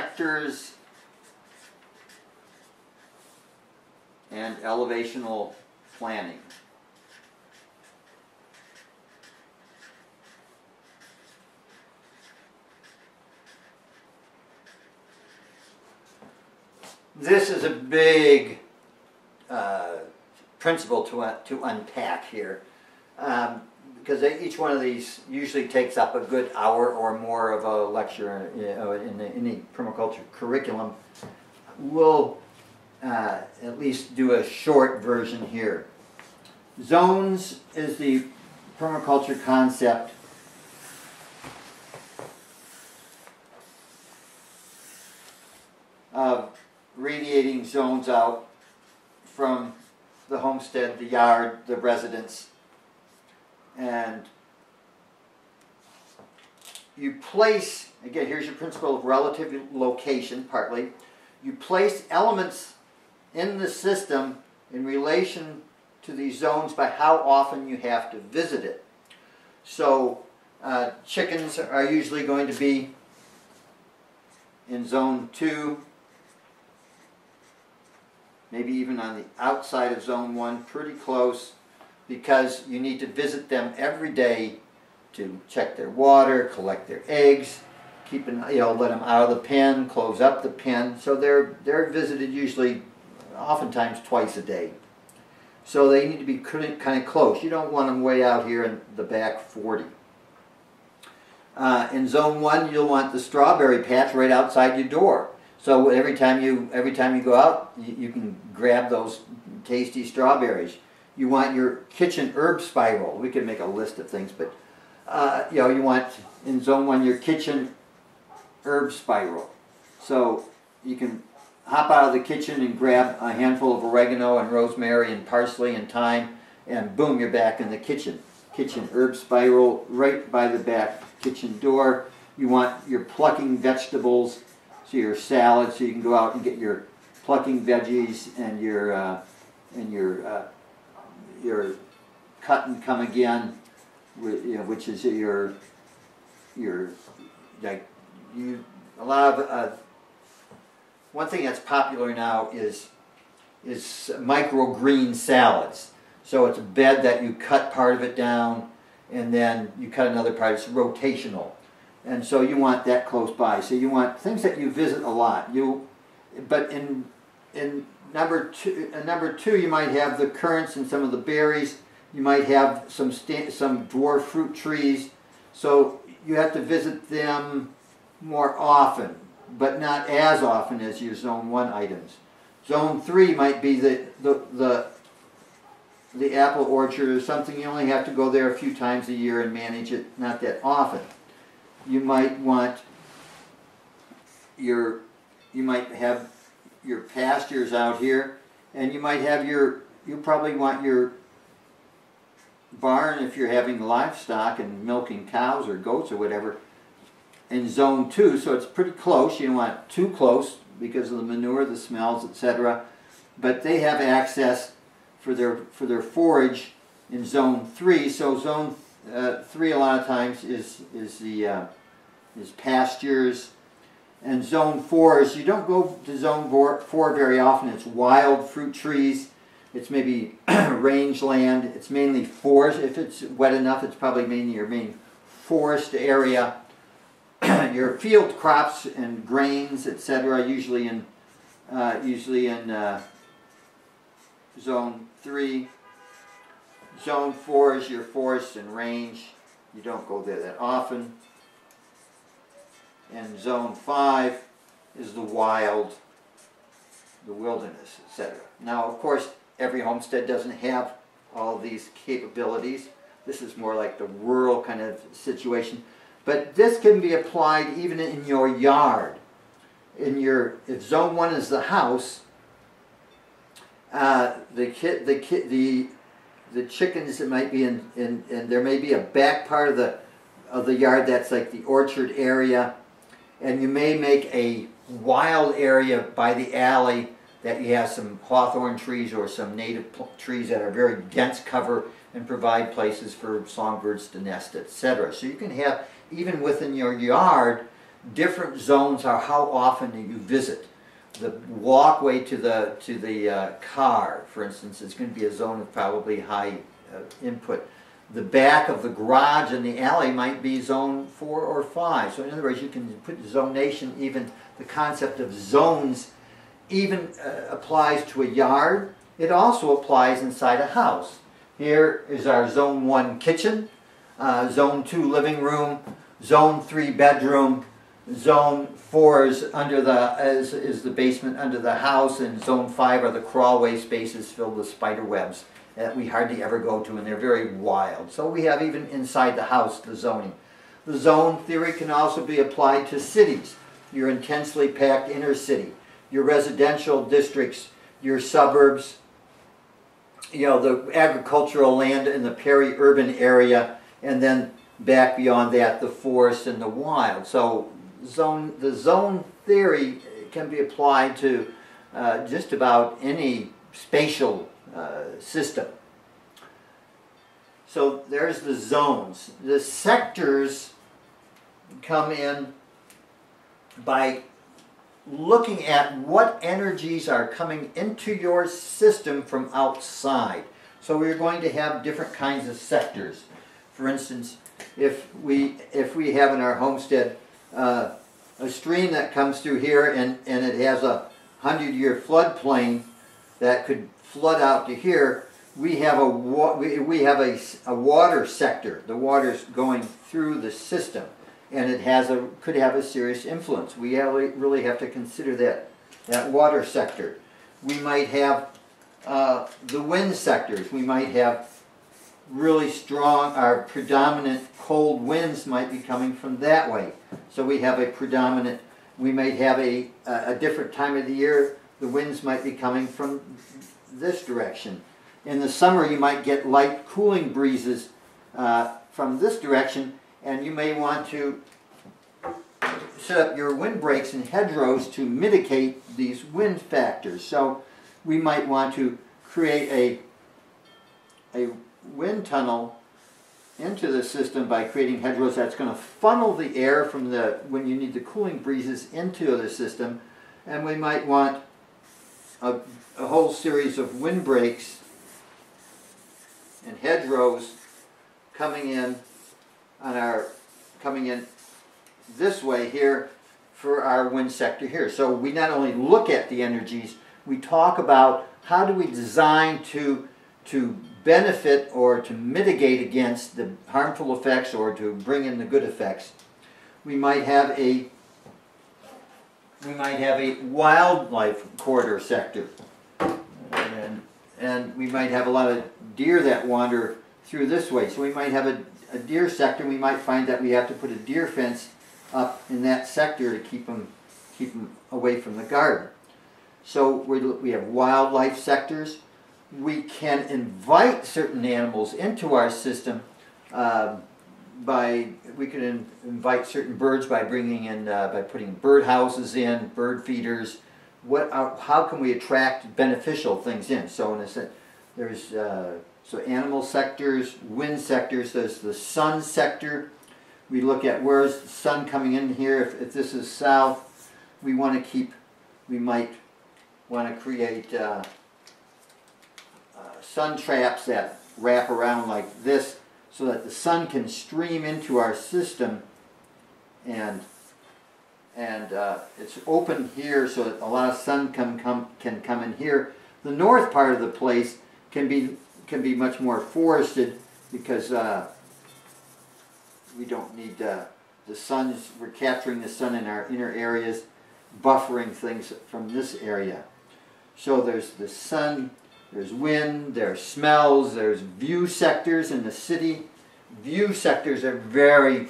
sectors and elevational planning. This is a big uh, principle to, uh, to unpack here. Um, because each one of these usually takes up a good hour or more of a lecture you know, in any permaculture curriculum. We'll uh, at least do a short version here. Zones is the permaculture concept of radiating zones out from the homestead, the yard, the residence, and you place, again, here's your principle of relative location, partly. You place elements in the system in relation to these zones by how often you have to visit it. So uh, chickens are usually going to be in zone 2, maybe even on the outside of zone 1, pretty close because you need to visit them every day to check their water, collect their eggs, keep an, you know, let them out of the pen, close up the pen. So they're, they're visited usually, oftentimes twice a day. So they need to be kind of close. You don't want them way out here in the back 40. Uh, in zone one, you'll want the strawberry patch right outside your door. So every time you every time you go out, you, you can grab those tasty strawberries you want your kitchen herb spiral. We could make a list of things, but uh, you know, you want in zone one your kitchen herb spiral. So you can hop out of the kitchen and grab a handful of oregano and rosemary and parsley and thyme, and boom, you're back in the kitchen. Kitchen herb spiral right by the back kitchen door. You want your plucking vegetables, so your salad, so you can go out and get your plucking veggies and your uh, and your uh, your cut and come again, you know, which is your your like you a lot of uh, one thing that's popular now is is microgreen salads. So it's a bed that you cut part of it down and then you cut another part. It's rotational. And so you want that close by. So you want things that you visit a lot. You, but in in number two, uh, number two, you might have the currants and some of the berries. You might have some some dwarf fruit trees. So you have to visit them more often, but not as often as your zone one items. Zone three might be the the the, the apple orchard or something. You only have to go there a few times a year and manage it, not that often. You might want your you might have your pastures out here, and you might have your, you probably want your barn if you're having livestock and milking cows or goats or whatever in zone two, so it's pretty close. You don't want too close because of the manure, the smells, etc. But they have access for their for their forage in zone three. So zone uh, three a lot of times is is the uh, is pastures and zone four is you don't go to zone four very often. It's wild fruit trees. It's maybe rangeland. It's mainly forest. If it's wet enough, it's probably mainly your main forest area. your field crops and grains, etc., usually in uh, usually in uh, zone three. Zone four is your forest and range. You don't go there that often and zone five is the wild, the wilderness, etc. Now, of course, every homestead doesn't have all these capabilities. This is more like the rural kind of situation. But this can be applied even in your yard. In your, if zone one is the house, uh, the kid, the kid, the the chickens that might be in, in, and there may be a back part of the of the yard that's like the orchard area and you may make a wild area by the alley that you have some hawthorn trees or some native trees that are very dense cover and provide places for songbirds to nest, etc. So you can have, even within your yard, Different zones are how often you visit. The walkway to the to the uh, car, for instance, is going to be a zone of probably high uh, input. The back of the garage and the alley might be zone four or five. So in other words, you can put zonation, even the concept of zones, even uh, applies to a yard. It also applies inside a house. Here is our zone one kitchen, uh, zone two living room, zone three bedroom, zone four is under the is, is the basement under the house, and zone five are the crawlway spaces filled with spider webs that we hardly ever go to, and they're very wild. So we have even inside the house the zoning. The zone theory can also be applied to cities, your intensely packed inner city, your residential districts, your suburbs, you know, the agricultural land in the peri-urban area, and then back beyond that, the forest and the wild. So zone, the zone theory can be applied to uh, just about any spatial system. So there's the zones. The sectors come in by looking at what energies are coming into your system from outside. So we're going to have different kinds of sectors. For instance, if we if we have in our homestead uh, a stream that comes through here and, and it has a hundred year floodplain that could flood out to here, we have a we, we have a, a water sector. The water's going through the system and it has a could have a serious influence. We really have to consider that that water sector. We might have uh, the wind sectors. We might have really strong, our predominant cold winds might be coming from that way. So we have a predominant, we might have a, a different time of the year, the winds might be coming from this direction. In the summer you might get light cooling breezes uh, from this direction and you may want to set up your windbreaks and hedgerows to mitigate these wind factors. So we might want to create a, a wind tunnel into the system by creating hedgerows that's going to funnel the air from the, when you need the cooling breezes into the system. And we might want a, a whole series of windbreaks and hedgerows coming in on our, coming in this way here for our wind sector here. So we not only look at the energies, we talk about how do we design to, to benefit or to mitigate against the harmful effects or to bring in the good effects. We might have a we might have a wildlife corridor sector. And, and we might have a lot of deer that wander through this way. So we might have a, a deer sector. We might find that we have to put a deer fence up in that sector to keep them, keep them away from the garden. So we, we have wildlife sectors we can invite certain animals into our system uh, by we can in, invite certain birds by bringing in uh, by putting bird houses in bird feeders. What are, how can we attract beneficial things in? So in a sense there's uh, so animal sectors wind sectors there's the sun sector. We look at where's the sun coming in here. If, if this is south we want to keep we might want to create uh, sun traps that wrap around like this so that the sun can stream into our system and and uh, it's open here so that a lot of sun can come can come in here. The north part of the place can be can be much more forested because uh, we don't need uh, the sun. We're capturing the sun in our inner areas, buffering things from this area. So there's the sun there's wind, there's smells, there's view sectors in the city. View sectors are very,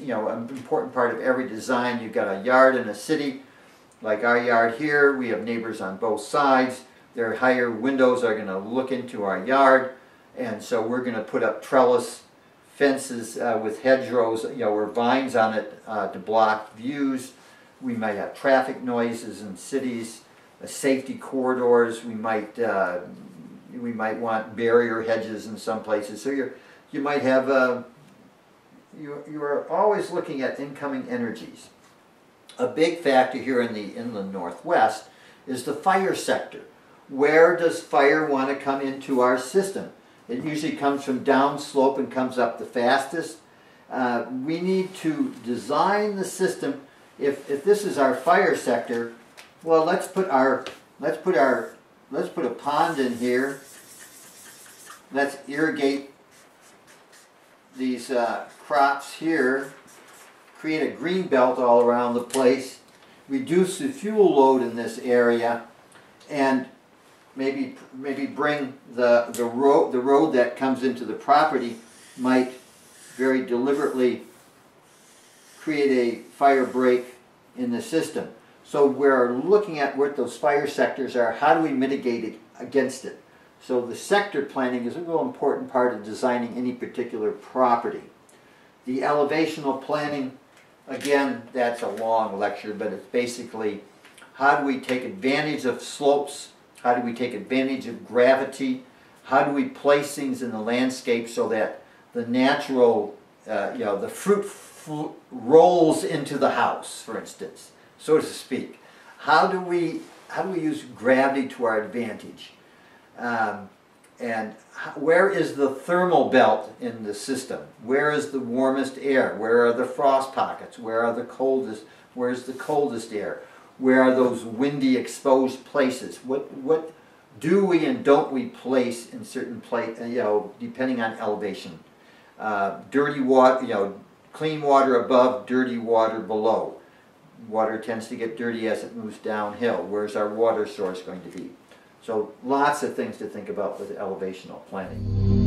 you know, an important part of every design. You've got a yard in a city, like our yard here. We have neighbors on both sides. Their higher windows are going to look into our yard. And so we're going to put up trellis fences uh, with hedgerows, you know, or vines on it uh, to block views. We might have traffic noises in cities safety corridors. We might uh, we might want barrier hedges in some places. So you you might have uh, you you are always looking at incoming energies. A big factor here in the inland northwest is the fire sector. Where does fire want to come into our system? It usually comes from downslope and comes up the fastest. Uh, we need to design the system. If, if this is our fire sector, well, let's put our let's put our let's put a pond in here. Let's irrigate these uh, crops here. Create a green belt all around the place. Reduce the fuel load in this area, and maybe maybe bring the the road the road that comes into the property might very deliberately create a fire break in the system. So we're looking at what those fire sectors are. How do we mitigate it against it? So the sector planning is a real important part of designing any particular property. The elevational planning, again, that's a long lecture, but it's basically how do we take advantage of slopes how do we take advantage of gravity? How do we place things in the landscape so that the natural, uh, you know, the fruit rolls into the house, for instance, so to speak. How do we, how do we use gravity to our advantage? Um, and where is the thermal belt in the system? Where is the warmest air? Where are the frost pockets? Where are the coldest? Where's the coldest air? Where are those windy exposed places? What, what do we and don't we place in certain place, you know, depending on elevation? Uh, dirty water, you know, clean water above, dirty water below. Water tends to get dirty as it moves downhill. Where's our water source going to be? So lots of things to think about with elevational planning.